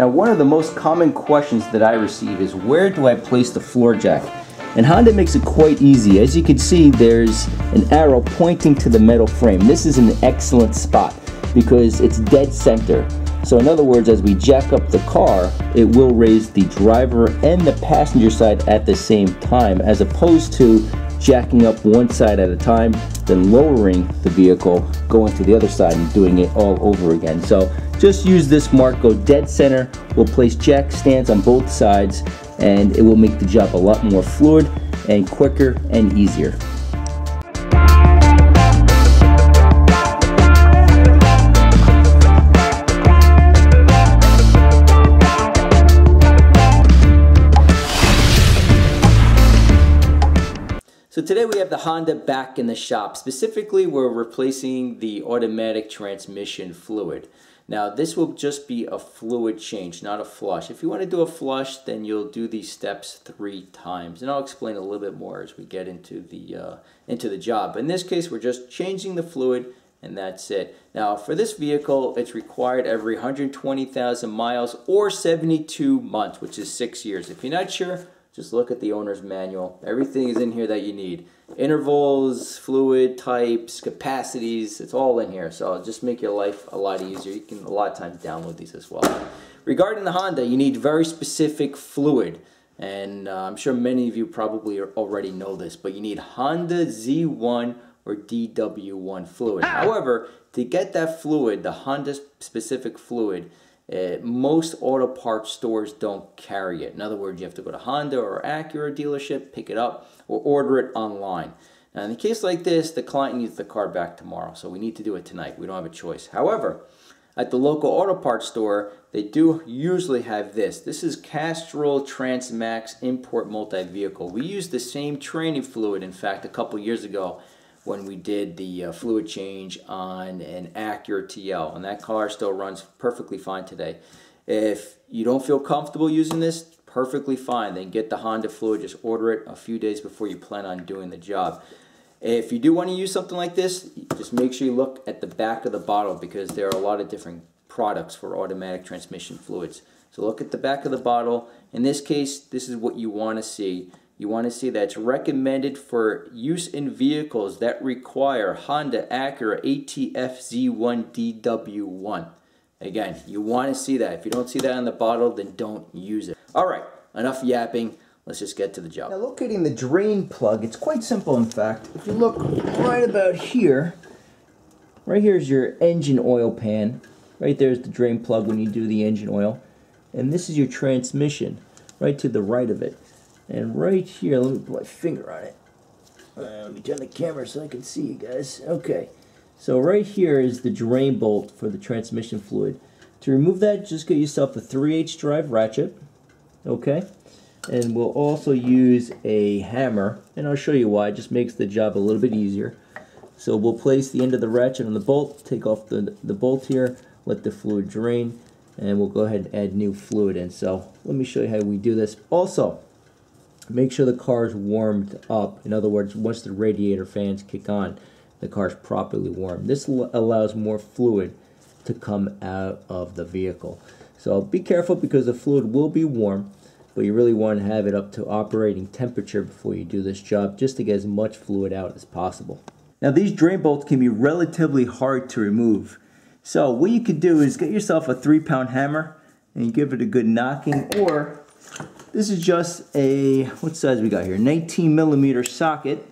Now one of the most common questions that I receive is where do I place the floor jack? And Honda makes it quite easy. As you can see, there's an arrow pointing to the metal frame. This is an excellent spot because it's dead center. So in other words, as we jack up the car, it will raise the driver and the passenger side at the same time, as opposed to jacking up one side at a time, then lowering the vehicle, going to the other side and doing it all over again. So just use this mark, go dead center. We'll place jack stands on both sides and it will make the job a lot more fluid and quicker and easier. Today we have the Honda back in the shop. Specifically, we're replacing the automatic transmission fluid. Now this will just be a fluid change, not a flush. If you want to do a flush, then you'll do these steps three times. And I'll explain a little bit more as we get into the, uh, into the job. But in this case, we're just changing the fluid and that's it. Now for this vehicle, it's required every 120,000 miles or 72 months, which is six years. If you're not sure, just look at the owner's manual. Everything is in here that you need. Intervals, fluid types, capacities, it's all in here. So just make your life a lot easier. You can a lot of times download these as well. Regarding the Honda, you need very specific fluid. And uh, I'm sure many of you probably already know this, but you need Honda Z1 or DW1 fluid. However, to get that fluid, the Honda specific fluid, uh, most auto parts stores don't carry it. In other words, you have to go to Honda or Acura dealership, pick it up, or order it online. Now, in a case like this, the client needs the car back tomorrow, so we need to do it tonight. We don't have a choice. However, at the local auto parts store, they do usually have this. This is Castrol Transmax Import Multi-Vehicle. We used the same training fluid, in fact, a couple years ago when we did the uh, fluid change on an Acura TL, and that car still runs perfectly fine today. If you don't feel comfortable using this, perfectly fine. Then get the Honda fluid, just order it a few days before you plan on doing the job. If you do want to use something like this, just make sure you look at the back of the bottle because there are a lot of different products for automatic transmission fluids. So look at the back of the bottle. In this case, this is what you want to see. You want to see that it's recommended for use in vehicles that require Honda Acura ATF Z1 DW1. Again, you want to see that. If you don't see that on the bottle, then don't use it. All right, enough yapping. Let's just get to the job. Now locating the drain plug, it's quite simple in fact. If you look right about here, right here is your engine oil pan. Right there is the drain plug when you do the engine oil. And this is your transmission, right to the right of it. And right here, let me put my finger on it. Uh, let me turn the camera so I can see you guys. Okay, so right here is the drain bolt for the transmission fluid. To remove that, just get yourself a 3/8 drive ratchet. Okay, and we'll also use a hammer, and I'll show you why. It just makes the job a little bit easier. So we'll place the end of the ratchet on the bolt, take off the, the bolt here, let the fluid drain, and we'll go ahead and add new fluid in. So let me show you how we do this. Also, Make sure the car is warmed up. In other words, once the radiator fans kick on, the car is properly warm. This allows more fluid to come out of the vehicle. So be careful because the fluid will be warm, but you really want to have it up to operating temperature before you do this job just to get as much fluid out as possible. Now these drain bolts can be relatively hard to remove. So what you can do is get yourself a three pound hammer and give it a good knocking or this is just a, what size we got here? 19 millimeter socket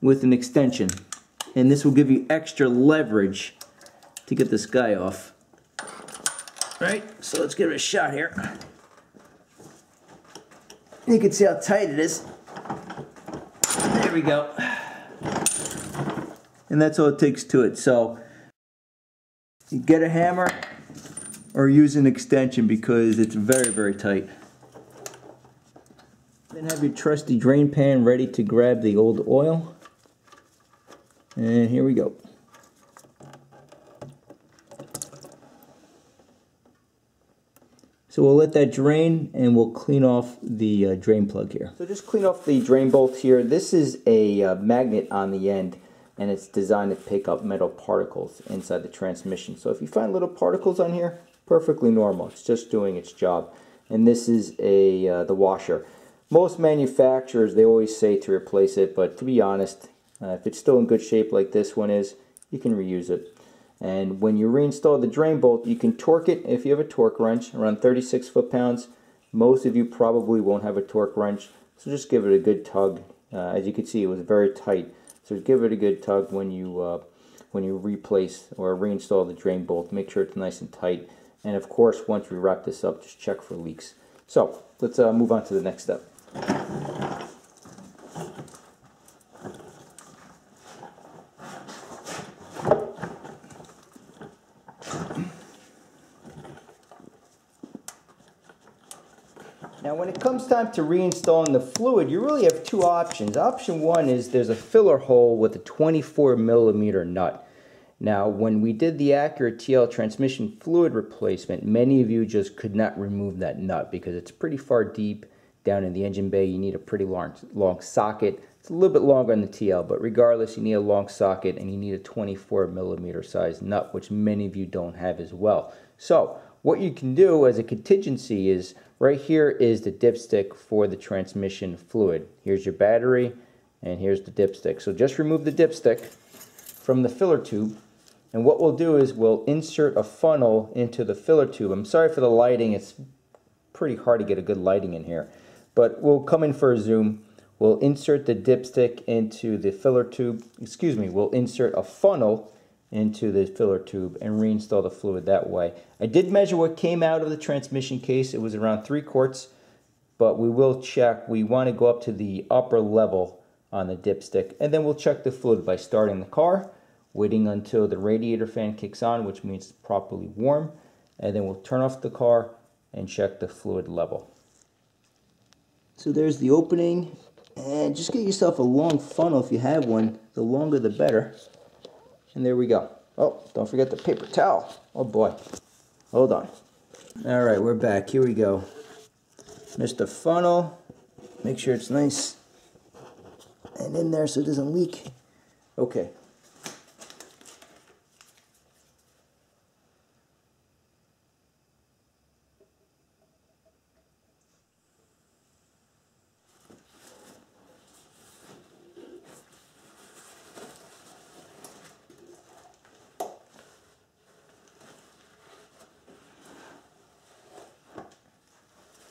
with an extension. And this will give you extra leverage to get this guy off. Right, so let's give it a shot here. You can see how tight it is. There we go. And that's all it takes to it. So you get a hammer or use an extension because it's very, very tight. Then have your trusty drain pan ready to grab the old oil. And here we go. So we'll let that drain and we'll clean off the uh, drain plug here. So just clean off the drain bolt here. This is a uh, magnet on the end and it's designed to pick up metal particles inside the transmission. So if you find little particles on here, perfectly normal. It's just doing its job. And this is a uh, the washer. Most manufacturers, they always say to replace it, but to be honest, uh, if it's still in good shape like this one is, you can reuse it. And when you reinstall the drain bolt, you can torque it if you have a torque wrench, around 36 foot-pounds. Most of you probably won't have a torque wrench, so just give it a good tug. Uh, as you can see, it was very tight. So give it a good tug when you uh, when you replace or reinstall the drain bolt. Make sure it's nice and tight. And of course, once we wrap this up, just check for leaks. So let's uh, move on to the next step. Now when it comes time to reinstalling the fluid, you really have two options. Option one is there's a filler hole with a 24 millimeter nut. Now when we did the Acura TL transmission fluid replacement, many of you just could not remove that nut because it's pretty far deep down in the engine bay. You need a pretty long, long socket. It's a little bit longer on the TL, but regardless, you need a long socket and you need a 24 millimeter size nut, which many of you don't have as well. So what you can do as a contingency is Right here is the dipstick for the transmission fluid. Here's your battery and here's the dipstick. So just remove the dipstick from the filler tube and what we'll do is we'll insert a funnel into the filler tube. I'm sorry for the lighting, it's pretty hard to get a good lighting in here. But we'll come in for a zoom. We'll insert the dipstick into the filler tube. Excuse me, we'll insert a funnel into the filler tube and reinstall the fluid that way. I did measure what came out of the transmission case. It was around three quarts, but we will check. We want to go up to the upper level on the dipstick, and then we'll check the fluid by starting the car, waiting until the radiator fan kicks on, which means it's properly warm, and then we'll turn off the car and check the fluid level. So there's the opening, and just get yourself a long funnel if you have one. The longer the better. And there we go. Oh, don't forget the paper towel. Oh boy. Hold on. All right, we're back. Here we go. Mr. Funnel. Make sure it's nice and in there so it doesn't leak. Okay.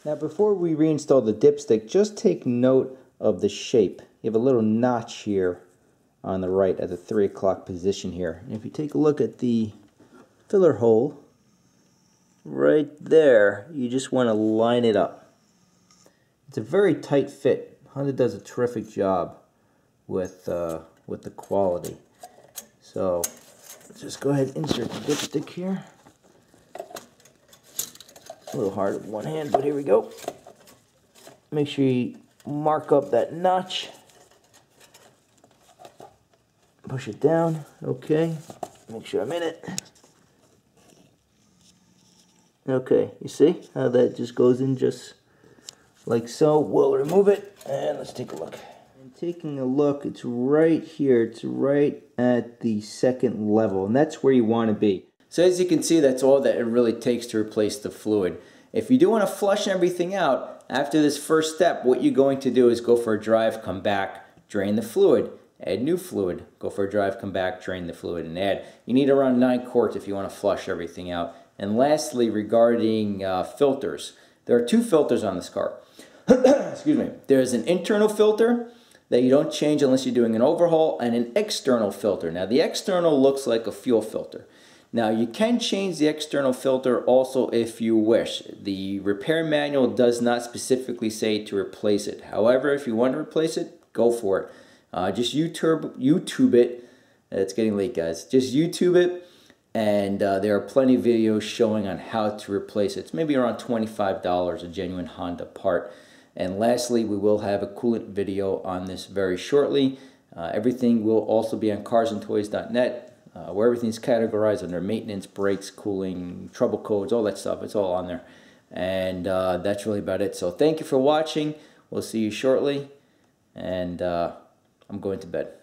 Now before we reinstall the dipstick, just take note of the shape. You have a little notch here on the right at the 3 o'clock position here. And if you take a look at the filler hole, right there, you just want to line it up. It's a very tight fit. Honda does a terrific job with, uh, with the quality. So, just go ahead and insert the dipstick here. A little hard with one hand, but here we go. Make sure you mark up that notch. Push it down, okay. Make sure I'm in it. Okay, you see how that just goes in just like so. We'll remove it and let's take a look. And taking a look, it's right here. It's right at the second level and that's where you want to be. So as you can see, that's all that it really takes to replace the fluid. If you do want to flush everything out, after this first step, what you're going to do is go for a drive, come back, drain the fluid, add new fluid, go for a drive, come back, drain the fluid, and add. You need around 9 quarts if you want to flush everything out. And lastly, regarding uh, filters, there are two filters on this car. Excuse me. There's an internal filter that you don't change unless you're doing an overhaul, and an external filter. Now, the external looks like a fuel filter. Now you can change the external filter also if you wish. The repair manual does not specifically say to replace it. However, if you want to replace it, go for it. Uh, just YouTube, YouTube it. It's getting late guys. Just YouTube it and uh, there are plenty of videos showing on how to replace it. It's maybe around $25, a genuine Honda part. And lastly, we will have a coolant video on this very shortly. Uh, everything will also be on carsntoys.net uh, where everything's categorized under maintenance, brakes, cooling, trouble codes, all that stuff. It's all on there. And uh, that's really about it. So thank you for watching. We'll see you shortly. And uh, I'm going to bed.